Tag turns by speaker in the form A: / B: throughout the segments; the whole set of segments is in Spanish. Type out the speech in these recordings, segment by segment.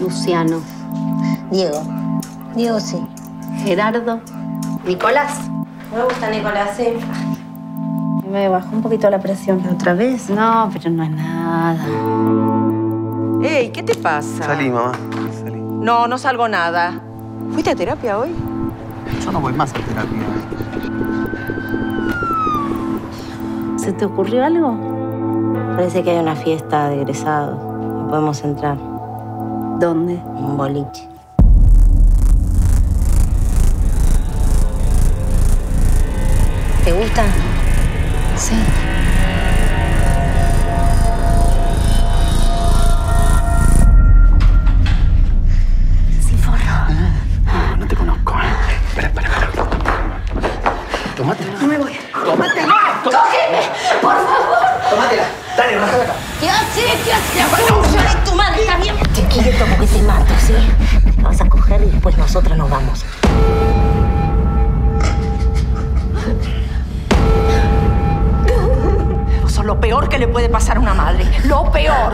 A: Luciano.
B: Diego. Diego sí.
A: Gerardo. Nicolás.
B: Me gusta Nicolás, sí.
C: Me bajó un poquito la presión.
B: ¿Otra vez?
A: No, pero no es nada.
D: Ey, ¿qué te pasa?
E: Salí, mamá. Salí.
D: No, no salgo nada. ¿Fuiste a terapia hoy?
E: Yo no voy más a terapia.
C: ¿Se te ocurrió algo? Parece que hay una fiesta de egresados. No podemos entrar.
A: ¿Dónde?
C: Un boliche. ¿Te gusta?
A: Sí.
E: No te conozco, ¿eh? Espera, espera, espera. Tómatela. No me voy. ¡Tómatela! ¡Cógeme! ¡Por favor! ¡Tómatela! Dale, rájala acá.
C: ¿Qué haces? ¿Qué haces? ¡Ay, tu madre! ¿Está bien? Después nosotros nos vamos.
D: Vos sos lo peor que le puede pasar a una madre. ¡Lo peor!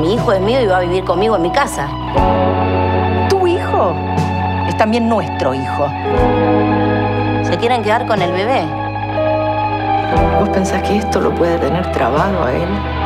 C: Mi hijo es mío y va a vivir conmigo en mi casa.
D: Tu hijo es también nuestro hijo.
C: ¿Se quieren quedar con el bebé?
F: ¿Vos pensás que esto lo puede tener trabado a él?